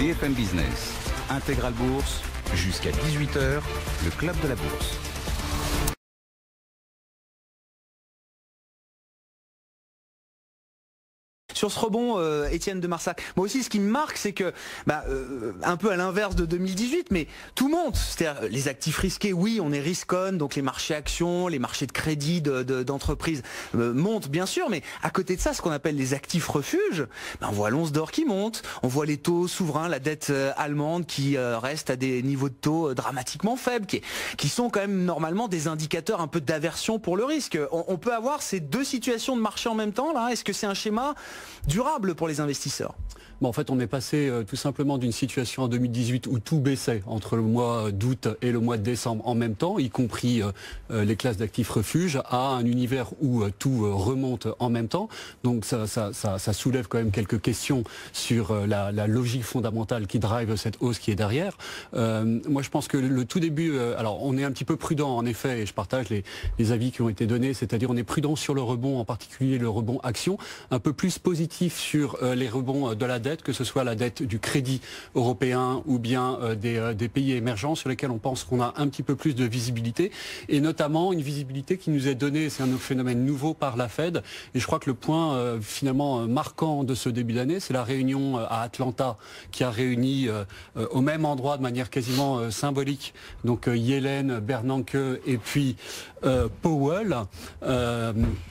BFM Business, Intégral Bourse, jusqu'à 18h, le club de la bourse. Sur ce rebond, euh, Étienne de Marsac, moi aussi ce qui me marque, c'est que, bah, euh, un peu à l'inverse de 2018, mais tout monte. C'est-à-dire les actifs risqués, oui, on est riscon, donc les marchés actions, les marchés de crédit d'entreprises de, euh, montent bien sûr, mais à côté de ça, ce qu'on appelle les actifs refuges, bah, on voit l'once d'or qui monte, on voit les taux souverains, la dette allemande qui reste à des niveaux de taux dramatiquement faibles, qui, qui, sont quand même normalement des indicateurs un peu d'aversion pour le risque. On, on peut avoir ces deux situations de marché en même temps là. Est-ce que c'est un schéma durable pour les investisseurs en fait, on est passé euh, tout simplement d'une situation en 2018 où tout baissait entre le mois d'août et le mois de décembre en même temps, y compris euh, euh, les classes d'actifs refuges, à un univers où tout remonte en même temps. Donc ça, soulève quand même quelques questions sur la, logique fondamentale qui drive cette hausse qui est derrière. moi, je pense que le, tout début, alors on est un petit peu prudent en effet, et je partage les, les avis qui ont été donnés, c'est-à-dire on est prudent sur le rebond, en particulier le rebond action, un peu plus positif sur les rebonds de la dette que ce soit la dette du crédit européen ou bien euh, euh, des, pays émergents sur lesquels on pense qu'on a un petit peu plus de visibilité, et notamment une visibilité qui nous est donnée, c'est un phénomène nouveau par la Fed, et je crois que le point euh, finalement marquant de ce début d'année, c'est la réunion à Atlanta qui a réuni au même endroit de manière quasiment symbolique, donc Yellen, Bernanke et puis Powell,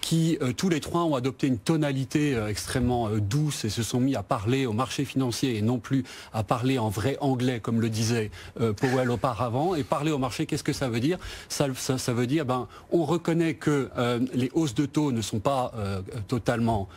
qui tous les trois ont adopté une tonalité extrêmement douce et se sont mis à parler au marché financier et non plus à parler en vrai anglais, comme le disait euh, Powell auparavant. Et parler au marché, qu'est-ce que ça veut dire? Ça, ça, veut dire, ben, on reconnaît que euh, les hausses de taux ne sont pas euh, totalement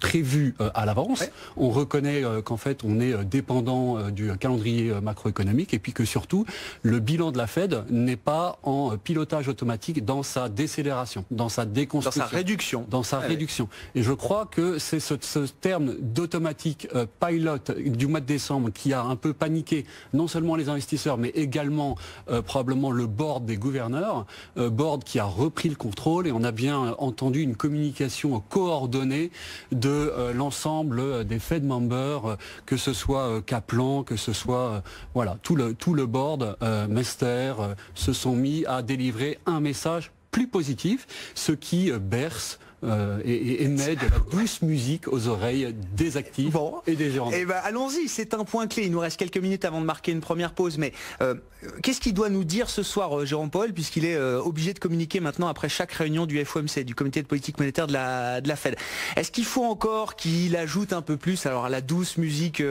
prévues à l'avance. On reconnaît qu'en fait, on est dépendant du calendrier macroéconomique et puis que surtout, le bilan de la Fed n'est pas en pilotage automatique dans sa décélération, dans sa déconstruction. Dans sa réduction. Dans sa réduction. Et je crois que c'est ce, terme d'automatique euh, pilot du mois de décembre qui a un peu paniqué non seulement les investisseurs mais également euh, probablement le board des gouverneurs, euh, board qui a repris le contrôle et on a bien entendu une communication coordonnée de l'ensemble des Fed members, que ce soit Kaplan, que ce soit voilà tout le tout le board, Mester, se sont mis à délivrer un message plus positif, ce qui berce euh, et, émet de la douce musique aux oreilles des actifs et des gérants. Eh ben, allons-y, c'est un point clé. Il nous reste quelques minutes avant de marquer une première pause. Mais euh, qu'est-ce qu'il doit nous dire ce soir, euh, Jérôme Paul, puisqu'il est obligé de communiquer maintenant après chaque réunion du FOMC, du Comité de politique monétaire de la, de la Fed Est-ce qu'il faut encore qu'il ajoute un peu plus alors à la douce musique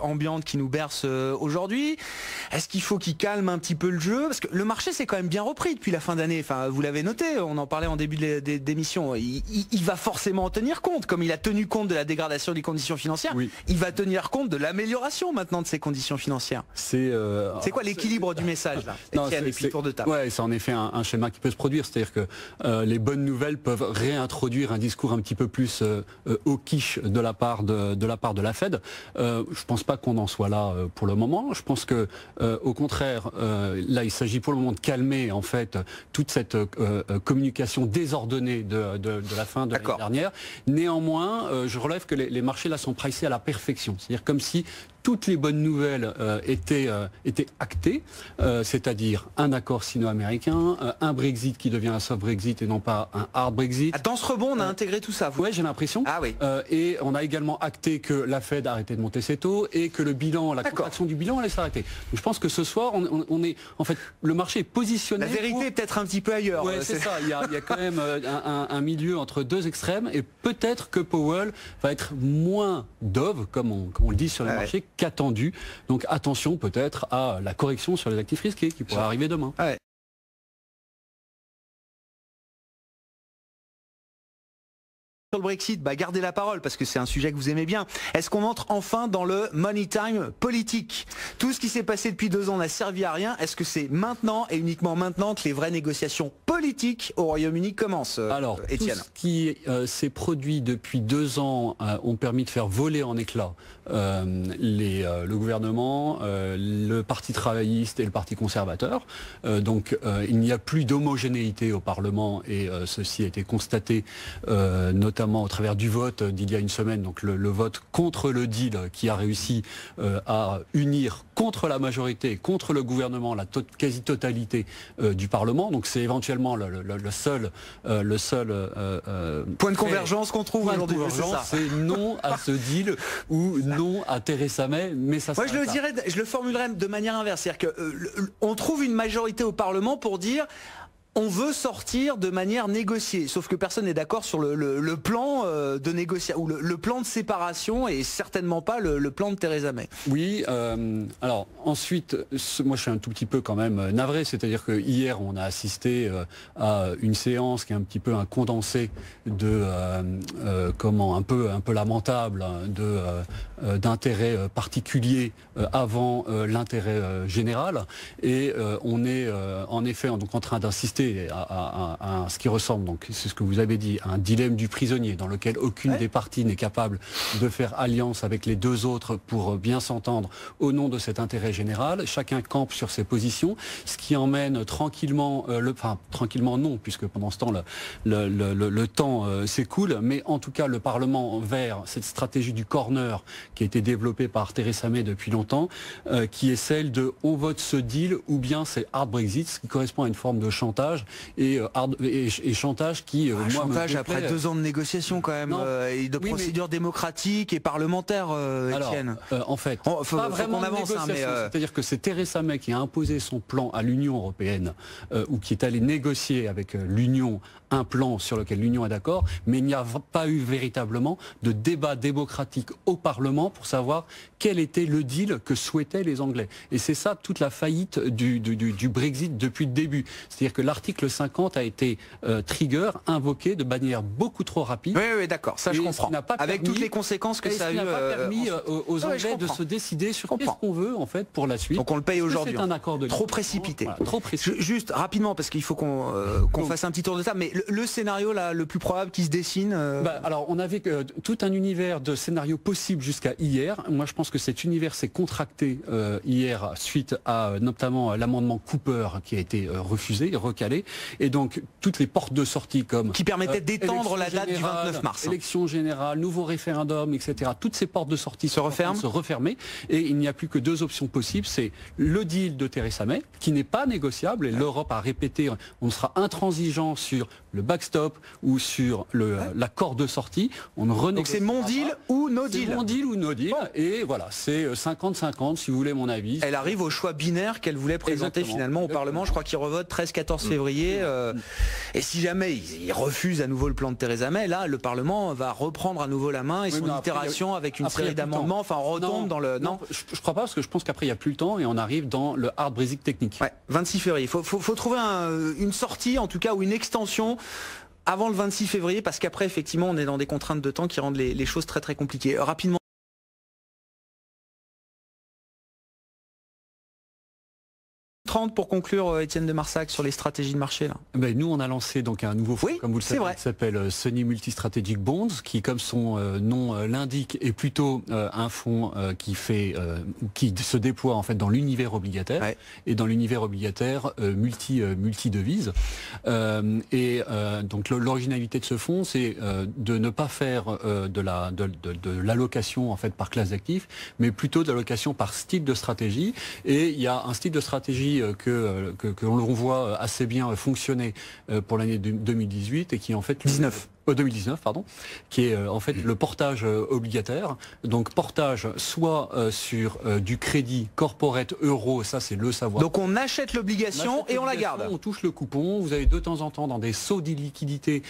ambiante qui nous berce aujourd'hui? Est-ce qu'il faut qu'il calme un petit peu le jeu? Parce que le marché s'est quand même bien repris depuis la fin d'année. Enfin, vous l'avez noté, on en parlait en début d'émission il, va forcément en tenir compte, comme il a tenu compte de la dégradation des conditions financières. Il va tenir compte de l'amélioration maintenant de ces conditions financières. C'est euh, quoi l'équilibre du message là non, de table. Ouais, c'est en effet un, schéma qui peut se produire, c'est-à-dire que euh, les bonnes nouvelles peuvent réintroduire un discours un petit peu plus euh, au quiche de la part de, la part de la Fed. je pense pas qu'on en soit là pour le moment. Je pense que au contraire, là, il s'agit pour le moment de calmer en fait toute cette communication désordonnée de, de la fin de l'année dernière. Néanmoins, euh, je relève que les, les, marchés là sont pricés à la perfection. C'est-à-dire comme si toutes les bonnes nouvelles euh, étaient, euh, étaient actées, euh, c'est-à-dire un accord sino-américain, un Brexit qui devient un soft Brexit et non pas un hard Brexit. Ah, dans ce rebond, on a intégré tout ça. Oui, j'ai l'impression. Ah oui. et on a également acté que la Fed a arrêté de monter ses taux et que le bilan, la contraction du bilan allait s'arrêter. Je pense que ce soir, on, est, en fait, le marché est positionné. La vérité est peut-être un petit peu ailleurs. Oui, c'est ça. Il y, a, quand même un, milieu entre deux extrêmes et peut-être que Powell va être moins dove, comme on, le dit sur les marchés, qu'attendu. Donc attention peut-être à la correction sur les actifs risqués qui pourrait arriver demain. Sur le Brexit, bah gardez la parole parce que c'est un sujet que vous aimez bien. Est-ce qu'on entre enfin dans le money time politique? Tout ce qui s'est passé depuis deux ans n'a servi à rien. Est-ce que c'est maintenant et uniquement maintenant que les vraies négociations politiques au Royaume-Uni commencent euh, Alors, tout ce qui euh, s'est produit depuis deux ans euh, ont permis de faire voler en éclats les, le gouvernement, le Parti travailliste et le Parti conservateur. donc, il n'y a plus d'homogénéité au Parlement et ceci a été constaté notamment notamment au travers du vote d'il y a une semaine, donc le, vote contre le deal qui a réussi à unir contre la majorité, contre le gouvernement, la quasi-totalité du Parlement. Donc c'est éventuellement le, seul, le seul point de convergence qu'on trouve aujourd'hui. C'est non à ce deal ou non à Theresa May, mais ça. Moi, je le dirais, je le formulerais de manière inverse, c'est-à-dire qu'on trouve une majorité au Parlement pour dire on veut sortir de manière négociée, sauf que personne n'est d'accord sur le, plan euh, de négociation ou le, plan de séparation et certainement pas le, plan de Theresa May. Oui, euh, alors ensuite, moi je suis un tout petit peu quand même euh, navré, c'est-à-dire que hier on a assisté à une séance qui est un petit peu un condensé de comment un peu un peu lamentable hein, de d'intérêt particulier avant l'intérêt général. Et on est en effet donc en train d'insister à, ce qui ressemble, donc c'est ce que vous avez dit, un dilemme du prisonnier dans lequel aucune des parties n'est capable de faire alliance avec les deux autres pour bien s'entendre au nom de cet intérêt général. Chacun campe sur ses positions, ce qui emmène tranquillement, euh, le, enfin tranquillement non, puisque pendant ce temps le, le, temps euh, s'écoule, mais en tout cas le Parlement vers cette stratégie du corner qui a été développée par Theresa May depuis longtemps, euh, qui est celle de on vote ce deal ou bien c'est hard Brexit, ce qui correspond à une forme de chantage euh, et, et, chantage qui, euh, ah, chantage après deux ans de négociations quand même euh, et de procédures démocratiques et parlementaires, en fait, pas vraiment avance, hein, c'est-à-dire que c'est Theresa May qui a imposé son plan à l'Union européenne ou qui est allé négocier avec l'Union un plan sur lequel l'Union est d'accord, mais il n'y a pas eu véritablement de débat démocratique au Parlement pour savoir quel était le deal que souhaitaient les Anglais. Et c'est ça toute la faillite du, du, Brexit depuis le début. C'est-à-dire que l'article 50 a été euh, trigger, invoqué de manière beaucoup trop rapide. Oui, oui, d'accord, ça je comprends. Avec toutes les conséquences que ça a eu. n'a pas euh, permis euh, aux, Anglais de se décider sur qu'est-ce qu'on veut en fait pour la suite. Donc on le paye aujourd'hui. C'est un accord de trop précipité. trop précipité. Juste rapidement parce qu'il faut qu'on fasse un petit tour de table. Mais le, scénario là, le plus probable qui se dessine. Bah, alors on avait tout un univers de scénarios possibles jusqu'à hier. Moi je pense que cet univers s'est contracté hier suite à notamment l'amendement Cooper qui a été refusé, recalé, et donc toutes les portes de sortie comme qui permettaient d'étendre la date du 29 mars. Élection générale, nouveau référendum, etc. Toutes ces portes de sortie se referment, se refermer, et il n'y a plus que deux options possibles. C'est le deal de Theresa May, qui n'est pas négociable, et l'Europe a répété, on sera intransigeant sur le backstop ou sur l'accord de sortie. On ne Donc c'est mon deal ou no deal. Mon deal ou no deal. Et voilà, c'est 50-50 si vous voulez mon avis. Elle arrive au choix binaire qu'elle voulait présenter finalement au Parlement. Je crois qu'il revote 13-14 février. Euh, et si jamais il, refuse à nouveau le plan de Theresa May, là le Parlement va reprendre à nouveau la main et son itération avec une série d'amendements. Enfin, on retombe dans le. Non, je, ne crois pas parce que je pense qu'après il n'y a plus le temps et on arrive dans le hard Brexit technique. 26 février. Il faut, trouver une sortie en tout cas ou une extension avant le 26 février, parce qu'après, effectivement, on est dans des contraintes de temps qui rendent les, choses très très compliquées. Rapidement. Pour conclure, euh, Étienne de Marsac, sur les stratégies de marché là. Ben, nous, on a lancé donc un nouveau fonds, comme vous le savez, qui s'appelle euh, Sony Multistrategic Bonds, qui, comme son euh, nom l'indique, est plutôt un fonds qui fait, qui se déploie en fait dans l'univers obligataire et dans l'univers obligataire multi multi devises. et donc l'originalité de ce fonds, c'est de ne pas faire de la de, de l'allocation en fait par classe d'actifs, mais plutôt de l'allocation par style de stratégie. Et il y a un style de stratégie euh, euh, que, que, l'on voit assez bien fonctionner euh, pour l'année 2018 et qui en fait 19 2019, pardon, qui est en fait le portage obligataire. Donc portage soit sur du crédit corporate euro, ça c'est le savoir. Donc on achète l'obligation et on la garde. On touche le coupon. Vous avez de temps en temps dans des sauts d'illiquidité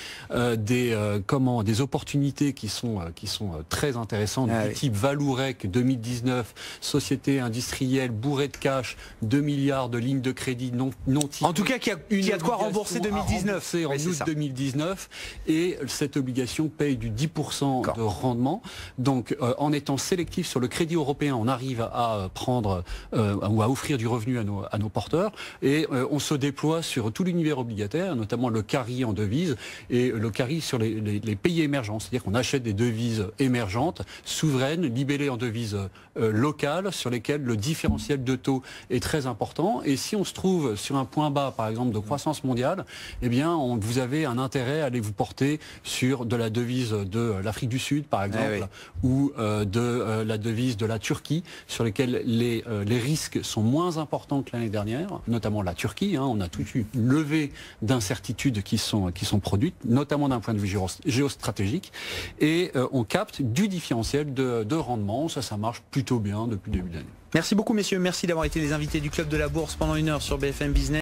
des comment des opportunités qui sont qui sont très intéressantes ah du type Valourec 2019, société industrielle bourrée de cash, 2 milliards de lignes de crédit non, non En tout cas, qui a, y a de quoi rembourser 2019. en août 2019. Et cette obligation paye du 10% de rendement. Donc, euh, en étant sélectif sur le crédit européen, on arrive à prendre euh, ou à offrir du revenu à nos, à nos porteurs. Et euh, on se déploie sur tout l'univers obligataire, notamment le carry en devise et le carry sur les, les, pays émergents. C'est-à-dire qu'on achète des devises émergentes, souveraines, libellées en devises locales, sur lesquelles le différentiel de taux est très important. Et si on se trouve sur un point bas, par exemple, de croissance mondiale, eh bien, vous avez un intérêt à aller vous porter sur de la devise de l'Afrique du Sud, par exemple, ou de la devise de la Turquie, sur lesquelles les, les risques sont moins importants que l'année dernière, notamment la Turquie. Hein. on a toute une levée d'incertitudes qui sont, qui sont produites, notamment d'un point de vue géostratégique, et on capte du différentiel de, de rendement. Ça, ça marche plutôt bien depuis le début de l'année. Merci beaucoup messieurs, merci d'avoir été les invités du Club de la Bourse pendant une heure sur BFM Business.